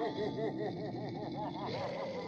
Ha